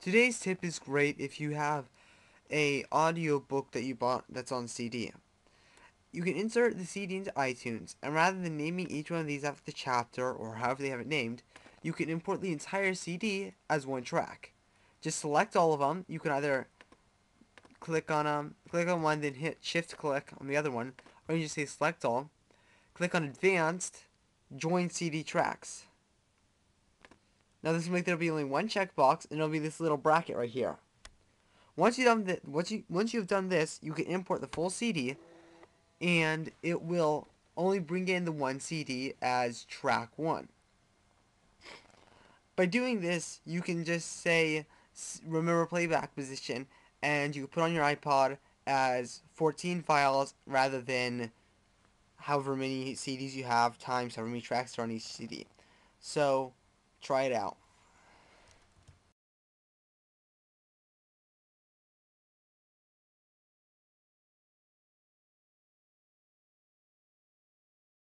Today's tip is great if you have a audio book that you bought that's on CD. You can insert the CD into iTunes, and rather than naming each one of these after the chapter or however they have it named, you can import the entire CD as one track. Just select all of them. You can either click on um click on one, then hit Shift click on the other one, or you just say Select All. Click on Advanced, Join CD Tracks. Now this will make there be only one checkbox, and it'll be this little bracket right here. Once you done once you once you've done this, you can import the full CD, and it will only bring in the one CD as track one. By doing this, you can just say remember playback position, and you put on your iPod as 14 files rather than however many CDs you have times however many tracks are on each CD. So Try it out.